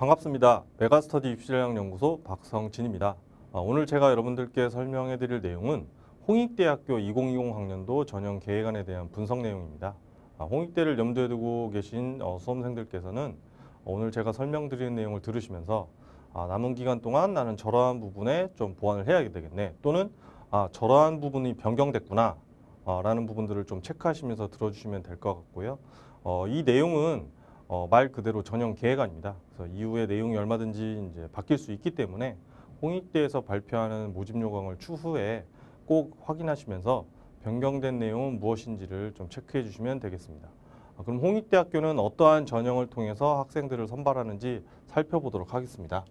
반갑습니다. 메가스터디 입시전략연구소 박성진입니다. 아, 오늘 제가 여러분들께 설명해 드릴 내용은 홍익대학교 2020 학년도 전형 계획안에 대한 분석 내용입니다. 아, 홍익대를 염두에 두고 계신 어, 수험생들께서는 오늘 제가 설명드리는 내용을 들으시면서 아, 남은 기간 동안 나는 저러한 부분에 좀 보완을 해야 되겠네 또는 아, 저러한 부분이 변경됐구나 어, 라는 부분들을 좀 체크하시면서 들어주시면 될 것 같고요. 어, 이 내용은 어, 말 그대로 전형 계획안입니다. 그래서 이후에 내용이 얼마든지 이제 바뀔 수 있기 때문에 홍익대에서 발표하는 모집 요강을 추후에 꼭 확인하시면서 변경된 내용은 무엇인지를 좀 체크해 주시면 되겠습니다. 아, 그럼 홍익대학교는 어떠한 전형을 통해서 학생들을 선발하는지 살펴보도록 하겠습니다.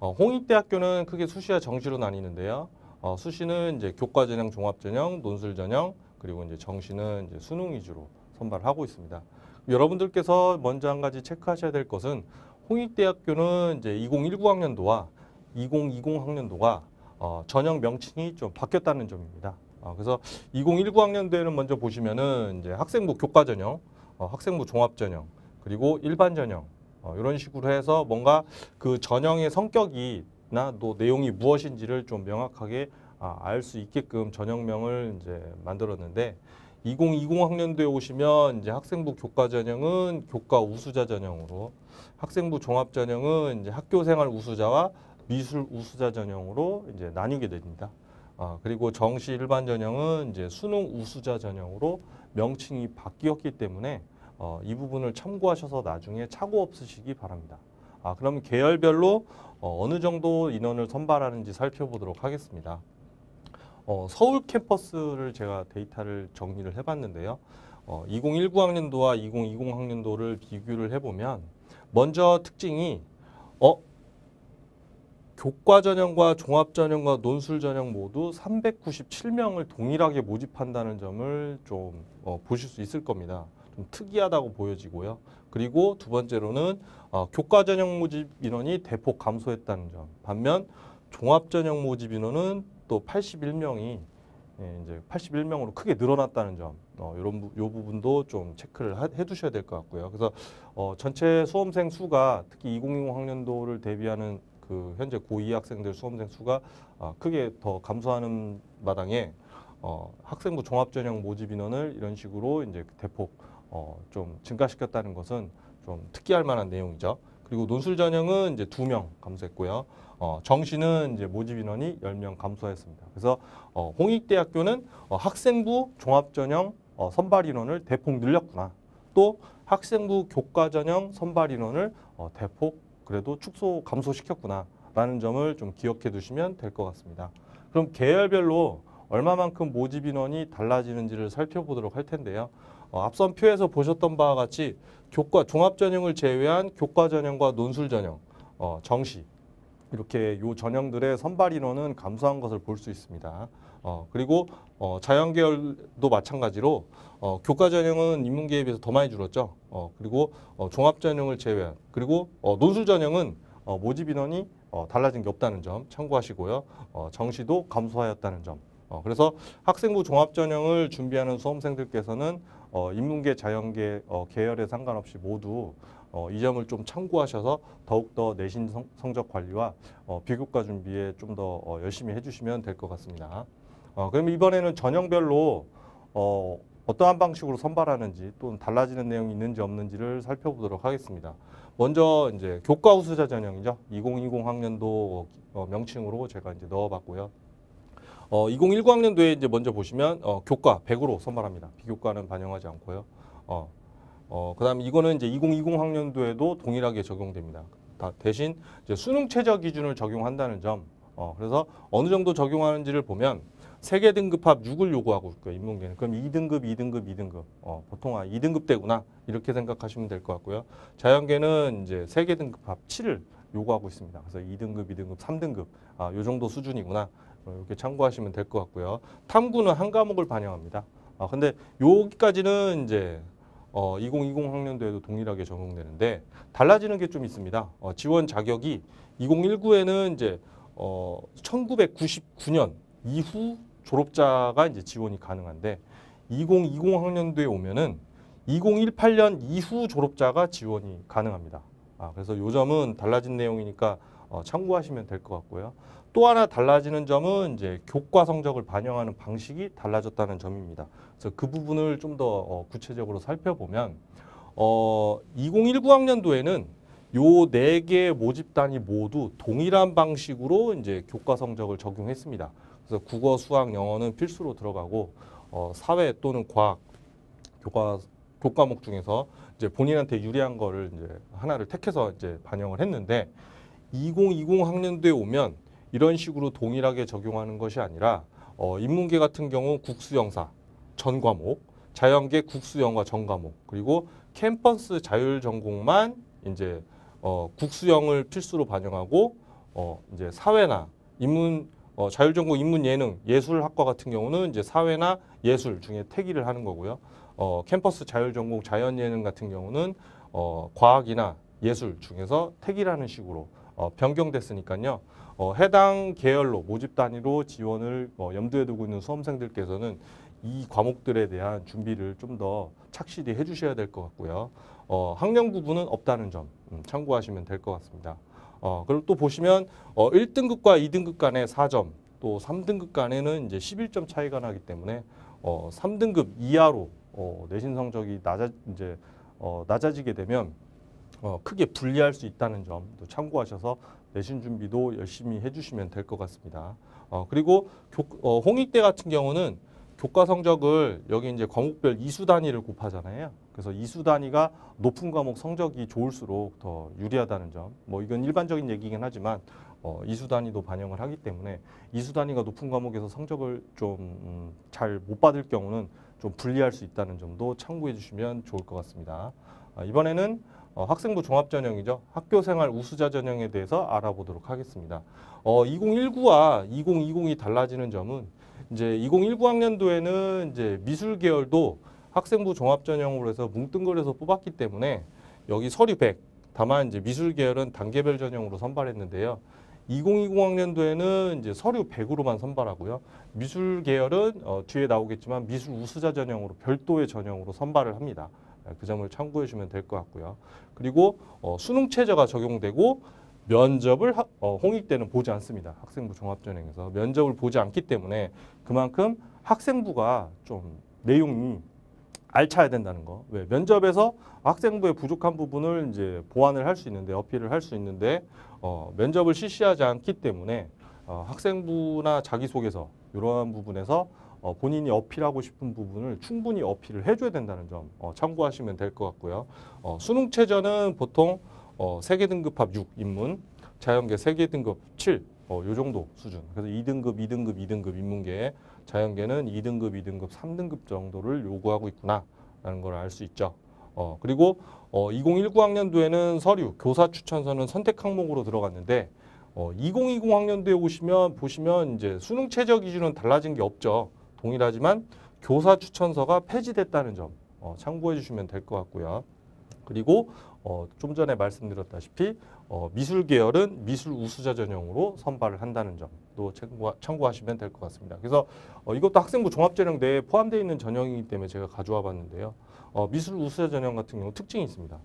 어, 홍익대학교는 크게 수시와 정시로 나뉘는데요. 어, 수시는 이제 교과 전형, 종합 전형, 논술 전형, 그리고 이제 정시는 이제 수능 위주로 선발을 하고 있습니다. 여러분들께서 먼저 한 가지 체크하셔야 될 것은 홍익대학교는 이제 2019 학년도와 2020 학년도가 어, 전형 명칭이 좀 바뀌었다는 점입니다. 어, 그래서 2019 학년도에는 먼저 보시면은 이제 학생부 교과 전형, 어, 학생부 종합 전형, 그리고 일반 전형 어, 이런 식으로 해서 뭔가 그 전형의 성격이나 또 내용이 무엇인지를 좀 명확하게 아, 알 수 있게끔 전형명을 이제 만들었는데 2020 학년도에 오시면 이제 학생부 교과 전형은 교과 우수자 전형으로 학생부 종합 전형은 이제 학교 생활 우수자와 미술 우수자 전형으로 이제 나뉘게 됩니다. 아, 그리고 정시 일반 전형은 이제 수능 우수자 전형으로 명칭이 바뀌었기 때문에 어, 이 부분을 참고하셔서 나중에 착오 없으시기 바랍니다. 아, 그럼 계열별로 어, 어느 정도 인원을 선발하는지 살펴보도록 하겠습니다. 어, 서울 캠퍼스를 제가 데이터를 정리를 해봤는데요. 어, 2019 학년도와 2020 학년도를 비교를 해보면 먼저 특징이 어, 교과 전형과 종합 전형과 논술 전형 모두 397명을 동일하게 모집한다는 점을 좀 어, 보실 수 있을 겁니다. 좀 특이하다고 보여지고요. 그리고 두 번째로는 어, 교과 전형 모집 인원이 대폭 감소했다는 점. 반면 종합 전형 모집 인원은 또 81명이 예, 이제 81명으로 크게 늘어났다는 점, 어, 이런 부, 요 부분도 좀 체크를 하, 해두셔야 될 것 같고요. 그래서 어, 전체 수험생 수가 특히 2020 학년도를 대비하는 그 현재 고2 학생들 수험생 수가 어, 크게 더 감소하는 마당에 어, 학생부 종합전형 모집 인원을 이런 식으로 이제 대폭 어, 좀 증가시켰다는 것은 좀 특기할 만한 내용이죠. 그리고 논술 전형은 이제 두 명 감소했고요. 어, 정시는 이제 모집 인원이 열 명 감소했습니다. 그래서 어, 홍익대학교는 어, 학생부 종합 전형 어, 선발 인원을 대폭 늘렸구나. 또 학생부 교과 전형 선발 인원을 어, 대폭 그래도 축소 감소시켰구나. 라는 점을 좀 기억해 두시면 될 것 같습니다. 그럼 계열별로 얼마만큼 모집 인원이 달라지는지를 살펴보도록 할 텐데요. 어, 앞선 표에서 보셨던 바와 같이 교과 종합 전형을 제외한 교과 전형과 논술 전형, 어, 정시 이렇게 요 전형들의 선발 인원은 감소한 것을 볼 수 있습니다. 어, 그리고 어, 자연계열도 마찬가지로 어, 교과 전형은 인문계에 비해서 더 많이 줄었죠. 어, 그리고 어, 종합 전형을 제외한 그리고 어, 논술 전형은 어, 모집 인원이 어, 달라진 게 없다는 점 참고하시고요. 어, 정시도 감소하였다는 점. 어, 그래서 학생부 종합 전형을 준비하는 수험생들께서는 어, 인문계, 자연계 어, 계열에 상관없이 모두 어, 이 점을 좀 참고하셔서 더욱더 내신 성, 성적 관리와 어, 비교과 준비에 좀 더 어, 열심히 해주시면 될 것 같습니다. 어, 그럼 이번에는 전형별로 어, 어떠한 방식으로 선발하는지 또는 달라지는 내용이 있는지 없는지를 살펴보도록 하겠습니다. 먼저 이제 교과 우수자 전형이죠. 2020 학년도 어, 명칭으로 제가 이제 넣어봤고요. 어, 2019 학년도에 이제 먼저 보시면 어, 교과 100으로 선발합니다. 비교과는 반영하지 않고요. 어, 어, 그다음 이거는 이제 2020 학년도에도 동일하게 적용됩니다. 다 대신 이제 수능 최저 기준을 적용한다는 점. 어, 그래서 어느 정도 적용하는지를 보면 세계 등급 합 6을 요구하고 있고요. 인문계는. 그럼 2등급, 2등급, 2등급. 어, 보통 아 2등급 대구나. 이렇게 생각하시면 될 것 같고요. 자연계는 이제 세계 등급 합 7을 요구하고 있습니다. 그래서 2등급, 2등급, 3등급. 아, 요 정도 수준이구나. 어, 이렇게 참고하시면 될 것 같고요. 탐구는 한 과목을 반영합니다. 아, 근데 여기까지는 이제 어, 2020 학년도에도 동일하게 적용되는데 달라지는 게 좀 있습니다. 어, 지원 자격이 2019에는 이제 어, 1999년 이후 졸업자가 이제 지원이 가능한데 2020 학년도에 오면은 2018년 이후 졸업자가 지원이 가능합니다. 아, 그래서 요 점은 달라진 내용이니까 어, 참고하시면 될 것 같고요. 또 하나 달라지는 점은 이제 교과 성적을 반영하는 방식이 달라졌다는 점입니다. 그래서 그 부분을 좀더 어, 구체적으로 살펴보면 어, 2019 학년도에는 요 네 개의 모집단이 모두 동일한 방식으로 이제 교과 성적을 적용했습니다. 그래서 국어, 수학, 영어는 필수로 들어가고 어, 사회 또는 과학 교과 교과목 중에서 이제 본인한테 유리한 거를 이제 하나를 택해서 이제 반영을 했는데 2020 학년도에 오면 이런 식으로 동일하게 적용하는 것이 아니라 어, 인문계 같은 경우 국수영사 전 과목, 자연계 국수영과 전 과목, 그리고 캠퍼스 자율 전공만 이제 어, 국수영을 필수로 반영하고 어, 이제 사회나 인문 어, 자율 전공 인문 예능 예술학과 같은 경우는 이제 사회나 예술 중에 택일을 하는 거고요. 어, 캠퍼스 자율 전공 자연 예능 같은 경우는 어, 과학이나 예술 중에서 택일하는 식으로 어, 변경됐으니까요. 어, 해당 계열로 모집 단위로 지원을 어, 염두에 두고 있는 수험생들께서는 이 과목들에 대한 준비를 좀 더 착실히 해주셔야 될 것 같고요. 어, 학년 구분은 없다는 점 음, 참고하시면 될 것 같습니다. 어, 그리고 또 보시면 어, 1등급과 2등급 간의 4점, 또 3등급 간에는 이제 11점 차이가 나기 때문에 어, 3등급 이하로 어, 내신 성적이 낮아 이제 어, 낮아지게 되면 어, 크게 불리할 수 있다는 점도 참고하셔서 내신 준비도 열심히 해주시면 될 것 같습니다. 어, 그리고 교, 어, 홍익대 같은 경우는 교과 성적을 여기 이제 과목별 이수 단위를 곱하잖아요. 그래서 이수 단위가 높은 과목 성적이 좋을수록 더 유리하다는 점. 뭐 이건 일반적인 얘기긴 하지만 어, 이수 단위도 반영을 하기 때문에 이수 단위가 높은 과목에서 성적을 좀 잘못 받을 경우는 좀 불리할 수 있다는 점도 참고해 주시면 좋을 것 같습니다. 아, 이번에는 어, 학생부 종합 전형이죠. 학교 생활 우수자 전형에 대해서 알아보도록 하겠습니다. 어, 2019와 2020이 달라지는 점은 이제 2019 학년도에는 이제 미술 계열도 학생부 종합 전형으로 해서 뭉뚱그려서 뽑았기 때문에 여기 서류 100 다만 이제 미술 계열은 단계별 전형으로 선발했는데요. 2020 학년도에는 이제 서류 100으로만 선발하고요. 미술 계열은 어, 뒤에 나오겠지만 미술 우수자 전형으로 별도의 전형으로 선발을 합니다. 그 점을 참고해 주시면 될 것 같고요. 그리고 어, 수능 최저가 적용되고 면접을 하, 어, 홍익대는 보지 않습니다. 학생부 종합전형에서 면접을 보지 않기 때문에 그만큼 학생부가 좀 내용이 알차야 된다는 거. 왜 면접에서 학생부의 부족한 부분을 이제 보완을 할 수 있는데 어필을 할 수 있는데 어, 면접을 실시하지 않기 때문에 어, 학생부나 자기소개서 이러한 부분에서 어, 본인이 어필하고 싶은 부분을 충분히 어필을 해줘야 된다는 점 어, 참고하시면 될 것 같고요. 어, 수능 최저는 보통 어, 세계 등급합 6 인문, 자연계 세계 등급 7, 어, 요 정도 수준. 그래서 2등급, 2등급, 2등급 인문계, 자연계는 2등급, 2등급, 3등급 정도를 요구하고 있구나라는 걸 알 수 있죠. 어, 그리고 어, 2019 학년도에는 서류, 교사 추천서는 선택 항목으로 들어갔는데 어, 2020 학년도에 오시면 보시면 이제 수능 최저 기준은 달라진 게 없죠. 동일하지만 교사 추천서가 폐지됐다는 점 어, 참고해 주시면 될 것 같고요. 그리고 어, 좀 전에 말씀드렸다시피 어, 미술 계열은 미술 우수자 전형으로 선발을 한다는 점도 참고, 참고하시면 될 것 같습니다. 그래서 어, 이것도 학생부 종합전형 내에 포함되어 있는 전형이기 때문에 제가 가져와 봤는데요. 어, 미술 우수자 전형 같은 경우 특징이 있습니다.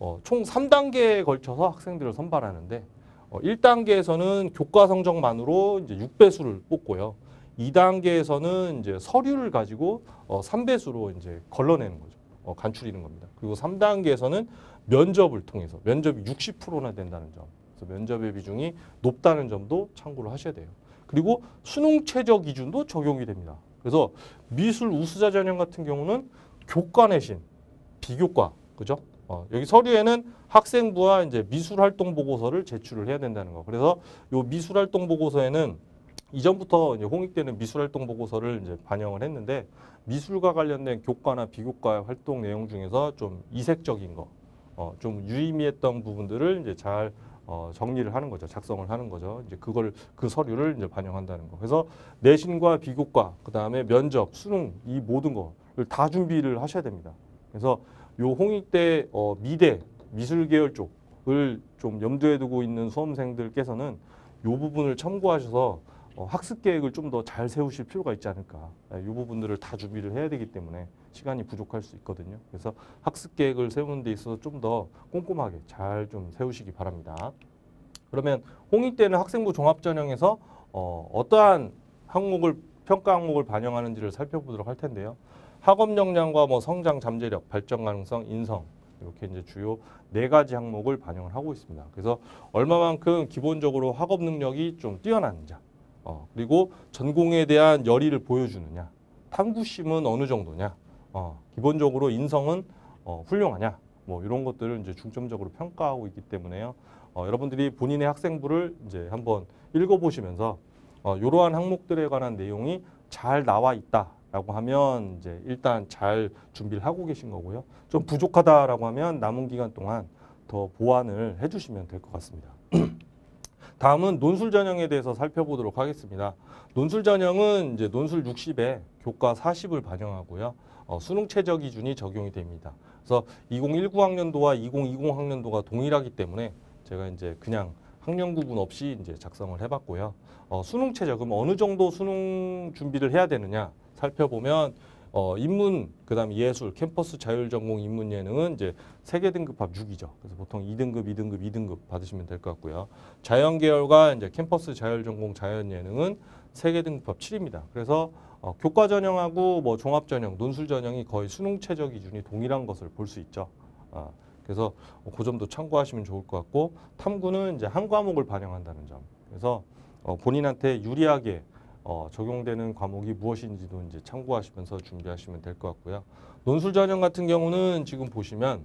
어, 총 3단계에 걸쳐서 학생들을 선발하는데 어, 1단계에서는 교과 성적만으로 이제 6배수를 뽑고요. 2단계에서는 이제 서류를 가지고 어, 3배수로 이제 걸러내는 거죠. 어, 간추리는 겁니다. 그리고 3단계에서는 면접을 통해서 면접이 60%나 된다는 점. 그래서 면접의 비중이 높다는 점도 참고를 하셔야 돼요. 그리고 수능 최저 기준도 적용이 됩니다. 그래서 미술 우수자 전형 같은 경우는 교과 내신, 비교과, 그죠? 어, 여기 서류에는 학생부와 이제 미술 활동 보고서를 제출을 해야 된다는 거. 그래서 요 미술 활동 보고서에는 이전부터 이제 홍익대는 미술 활동 보고서를 이제 반영을 했는데 미술과 관련된 교과나 비교과 활동 내용 중에서 좀 이색적인 거, 어, 좀 유의미했던 부분들을 이제 잘 어, 정리를 하는 거죠. 작성을 하는 거죠. 이제 그걸 그 서류를 이제 반영한다는 거. 그래서 내신과 비교과, 그 다음에 면접, 수능 이 모든 거를 다 준비를 하셔야 됩니다. 그래서 요 홍익대 어, 미대 미술 계열 쪽을 좀 염두에 두고 있는 수험생들께서는 요 부분을 참고하셔서 어, 학습 계획을 좀 더 잘 세우실 필요가 있지 않을까. 이 부분들을 다 준비를 해야 되기 때문에 시간이 부족할 수 있거든요. 그래서 학습 계획을 세우는 데 있어서 좀 더 꼼꼼하게 잘 좀 세우시기 바랍니다. 그러면 홍익 때는 학생부 종합전형에서 어, 어떠한 항목을 평가 항목을 반영하는지를 살펴보도록 할 텐데요. 학업 역량과 뭐 성장 잠재력, 발전 가능성, 인성 이렇게 이제 주요 네 가지 항목을 반영을 하고 있습니다. 그래서 얼마만큼 기본적으로 학업 능력이 좀 뛰어난 자, 어, 그리고 전공에 대한 열의를 보여주느냐, 탐구심은 어느 정도냐, 어, 기본적으로 인성은 어, 훌륭하냐, 뭐 이런 것들을 이제 중점적으로 평가하고 있기 때문에요. 어, 여러분들이 본인의 학생부를 이제 한번 읽어보시면서 어, 이러한 항목들에 관한 내용이 잘 나와 있다라고 하면 이제 일단 잘 준비를 하고 계신 거고요. 좀 부족하다라고 하면 남은 기간 동안 더 보완을 해주시면 될 것 같습니다. 다음은 논술 전형에 대해서 살펴보도록 하겠습니다. 논술 전형은 이제 논술 60에 교과 40을 반영하고요. 어, 수능 최저 기준이 적용이 됩니다. 그래서 2019 학년도와 2020 학년도가 동일하기 때문에 제가 이제 그냥 학년 구분 없이 이제 작성을 해봤고요. 어, 수능 최저 그럼 어느 정도 수능 준비를 해야 되느냐 살펴보면 어, 인문, 그 다음 예술, 캠퍼스 자율전공 인문 예능은 이제 세계 등급합 6이죠. 그래서 보통 2등급, 2등급, 2등급 받으시면 될 것 같고요. 자연 계열과 이제 캠퍼스 자율전공 자연 예능은 세계 등급합 7입니다. 그래서 어, 교과 전형하고 뭐 종합 전형, 논술 전형이 거의 수능 최저 기준이 동일한 것을 볼 수 있죠. 아, 그래서 그 점도 참고하시면 좋을 것 같고 탐구는 이제 한 과목을 반영한다는 점. 그래서 어, 본인한테 유리하게 어, 적용되는 과목이 무엇인지도 이제 참고하시면서 준비하시면 될 것 같고요. 논술 전형 같은 경우는 지금 보시면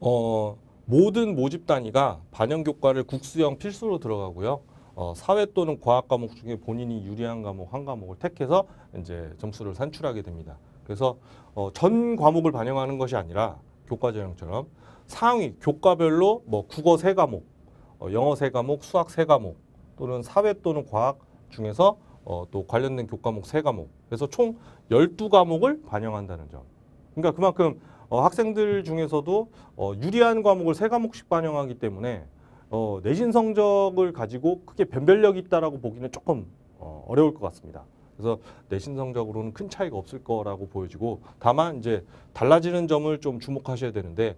어, 모든 모집 단위가 반영 교과를 국수형 필수로 들어가고요. 어, 사회 또는 과학 과목 중에 본인이 유리한 과목 한 과목을 택해서 이제 점수를 산출하게 됩니다. 그래서 어, 전 과목을 반영하는 것이 아니라 교과 전형처럼 상위 교과별로 뭐 국어 세 과목, 어, 영어 세 과목, 수학 세 과목 또는 사회 또는 과학 중에서 어, 또 관련된 교과목 세과목 그래서 총 열두 과목을 반영한다는 점. 그러니까 그만큼 어, 학생들 중에서도 어, 유리한 과목을 세과목씩 반영하기 때문에 어, 내신 성적을 가지고 크게 변별력이 있다라고 보기는 조금 어, 어려울 것 같습니다. 그래서 내신 성적으로는 큰 차이가 없을 거라고 보여지고 다만 이제 달라지는 점을 좀 주목하셔야 되는데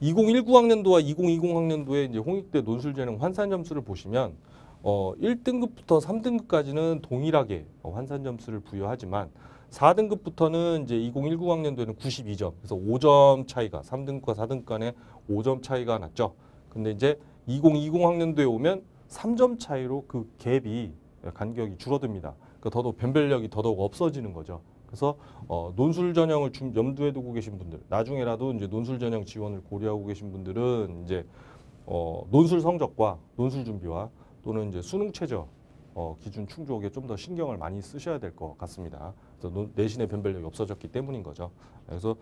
2019 학년도와 2020 학년도에 이제 홍익대 논술재능 환산 점수를 보시면 어, 1등급부터 3등급까지는 동일하게 어, 환산 점수를 부여하지만 4등급부터는 이제 2019 학년도에는 92점. 그래서 5점 차이가 3등급과 4등급 간에 5점 차이가 났죠. 근데 이제 2020 학년도에 오면 3점 차이로 그 갭이 간격이 줄어듭니다. 그러니까 더더욱 변별력이 더더욱 없어지는 거죠. 그래서 어, 논술 전형을 좀 염두에 두고 계신 분들, 나중에라도 이제 논술 전형 지원을 고려하고 계신 분들은 이제 어, 논술 성적과 논술 준비와 또는 이제 수능 최저 어, 기준 충족에 좀 더 신경을 많이 쓰셔야 될 것 같습니다. 그래서 내신의 변별력이 없어졌기 때문인 거죠. 그래서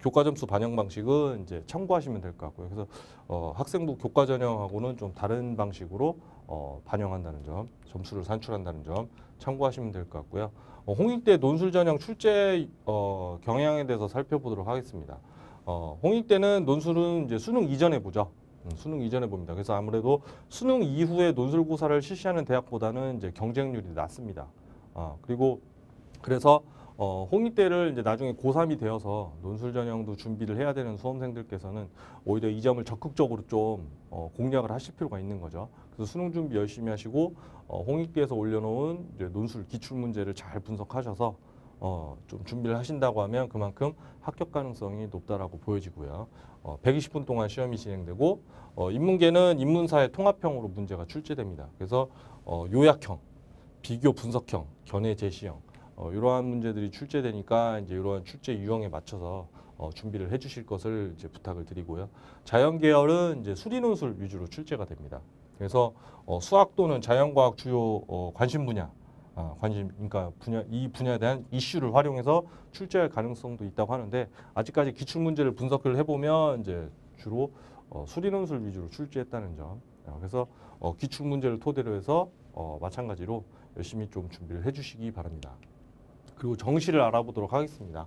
교과 점수 반영 방식은 이제 참고하시면 될 것 같고요. 그래서 어, 학생부 교과 전형하고는 좀 다른 방식으로 어, 반영한다는 점, 점수를 산출한다는 점 참고하시면 될 것 같고요. 어, 홍익대 논술 전형 출제 어, 경향에 대해서 살펴보도록 하겠습니다. 어, 홍익대는 논술은 이제 수능 이전에 보죠. 음, 수능 이전에 봅니다. 그래서 아무래도 수능 이후에 논술고사를 실시하는 대학보다는 이제 경쟁률이 낮습니다. 아, 그리고 그래서 어, 홍익대를 이제 나중에 고3이 되어서 논술 전형도 준비를 해야 되는 수험생들께서는 오히려 이 점을 적극적으로 좀 어, 공략을 하실 필요가 있는 거죠. 그래서 수능 준비 열심히 하시고 어, 홍익대에서 올려놓은 이제 논술 기출 문제를 잘 분석하셔서 어, 좀 준비를 하신다고 하면 그만큼 합격 가능성이 높다라고 보여지고요. 어, 120분 동안 시험이 진행되고 어, 인문계는 인문사의 통합형으로 문제가 출제됩니다. 그래서 어, 요약형, 비교 분석형, 견해 제시형 어, 이러한 문제들이 출제되니까 이제 이러한 출제 유형에 맞춰서 어, 준비를 해주실 것을 이제 부탁을 드리고요. 자연 계열은 이제 수리 논술 위주로 출제가 됩니다. 그래서 어, 수학 또는 자연과학 주요 어, 관심 분야 아, 관심, 그러니까 분야 이 분야에 대한 이슈를 활용해서 출제할 가능성도 있다고 하는데 아직까지 기출 문제를 분석을 해보면 이제 주로 어, 수리 논술 위주로 출제했다는 점. 아, 그래서 어, 기출 문제를 토대로 해서 어, 마찬가지로 열심히 좀 준비를 해주시기 바랍니다. 그리고 정시를 알아보도록 하겠습니다.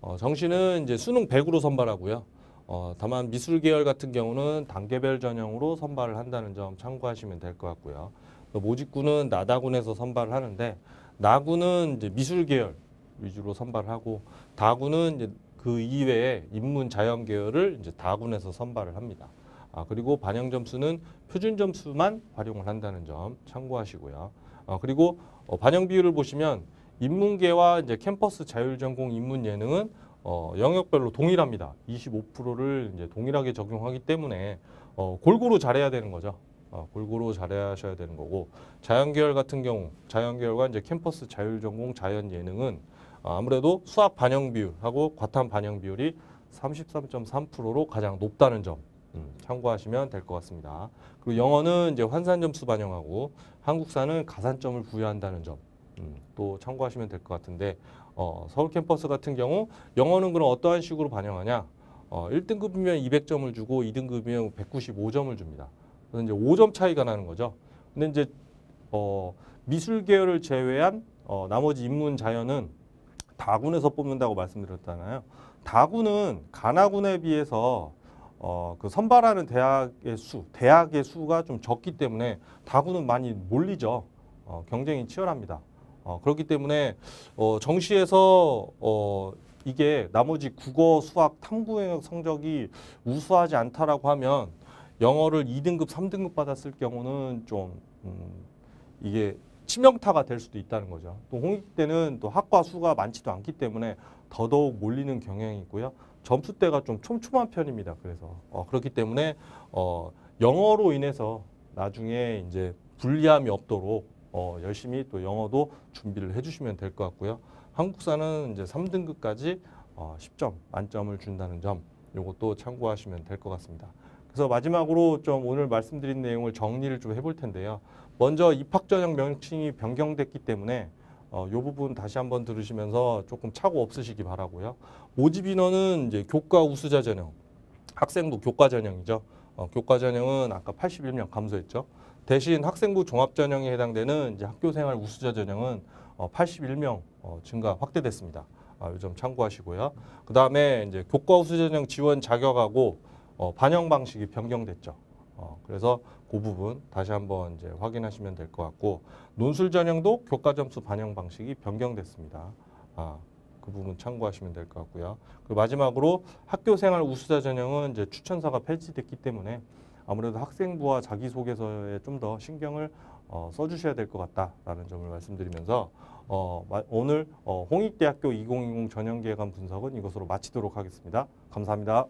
어, 정시는 이제 수능 100으로 선발하고요. 어, 다만 미술 계열 같은 경우는 단계별 전형으로 선발을 한다는 점 참고하시면 될 것 같고요. 모집군은 나다군에서 선발을 하는데 나군은 이제 미술 계열 위주로 선발을 하고 다군은 이제 그 이외에 인문 자연 계열을 이제 다군에서 선발을 합니다. 아, 그리고 반영 점수는 표준 점수만 활용을 한다는 점 참고하시고요. 어, 그리고 어, 반영 비율을 보시면 인문계와 이제 캠퍼스 자율전공 인문 예능은 어, 영역별로 동일합니다. 25%를 이제 동일하게 적용하기 때문에 어, 골고루 잘해야 되는 거죠. 어, 골고루 잘하셔야 되는 거고 자연계열 같은 경우 자연계열과 이제 캠퍼스 자율전공 자연 예능은 어, 아무래도 수학 반영 비율하고 과탐 반영 비율이 33.3%로 가장 높다는 점 음, 참고하시면 될 것 같습니다. 그리고 영어는 이제 환산 점수 반영하고 한국사는 가산점을 부여한다는 점. 음, 또 참고하시면 될 것 같은데 어, 서울 캠퍼스 같은 경우 영어는 그럼 어떠한 식으로 반영하냐? 어, 1등급이면 200점을 주고 2등급이면 195점을 줍니다. 그래서 이제 5점 차이가 나는 거죠. 근데 이제 어, 미술 계열을 제외한 어, 나머지 인문 자연은 다군에서 뽑는다고 말씀드렸잖아요. 다군은 가나군에 비해서 어, 그 선발하는 대학의 수, 대학의 수가 좀 적기 때문에 다군은 많이 몰리죠. 어, 경쟁이 치열합니다. 어, 그렇기 때문에 어, 정시에서 어, 이게 나머지 국어, 수학, 탐구 영역 성적이 우수하지 않다라고 하면 영어를 2등급, 3등급 받았을 경우는 좀 음, 이게 치명타가 될 수도 있다는 거죠. 또 홍익 때는 또 학과 수가 많지도 않기 때문에 더더욱 몰리는 경향이 있고요. 점수대가 좀 촘촘한 편입니다. 그래서 어, 그렇기 때문에 어, 영어로 인해서 나중에 이제 불리함이 없도록 어, 열심히 또 영어도 준비를 해주시면 될 것 같고요. 한국사는 이제 3등급까지 어, 10점 만점을 준다는 점 이것도 참고하시면 될 것 같습니다. 그래서 마지막으로 좀 오늘 말씀드린 내용을 정리를 좀 해볼 텐데요. 먼저 입학 전형 명칭이 변경됐기 때문에 어, 요 부분 다시 한번 들으시면서 조금 착오 없으시기 바라고요. 모집 인원은 이제 교과 우수자 전형, 학생부 교과 전형이죠. 어, 교과 전형은 아까 81명 감소했죠. 대신 학생부 종합 전형에 해당되는 이제 학교생활 우수자 전형은 어, 81명 어, 증가 확대됐습니다. 아, 요점 참고하시고요. 그 다음에 이제 교과 우수자 전형 지원 자격하고 어, 반영 방식이 변경됐죠. 어, 그래서 그 부분 다시 한번 이제 확인하시면 될 것 같고 논술 전형도 교과 점수 반영 방식이 변경됐습니다. 아, 그 부분 참고하시면 될 것 같고요. 그리고 마지막으로 학교 생활 우수자 전형은 이제 추천사가 폐지됐기 때문에 아무래도 학생부와 자기소개서에 좀 더 신경을 어, 써주셔야 될 것 같다라는 점을 말씀드리면서 어, 마- 오늘 어, 홍익대학교 2020 전형계획안 분석은 이것으로 마치도록 하겠습니다. 감사합니다.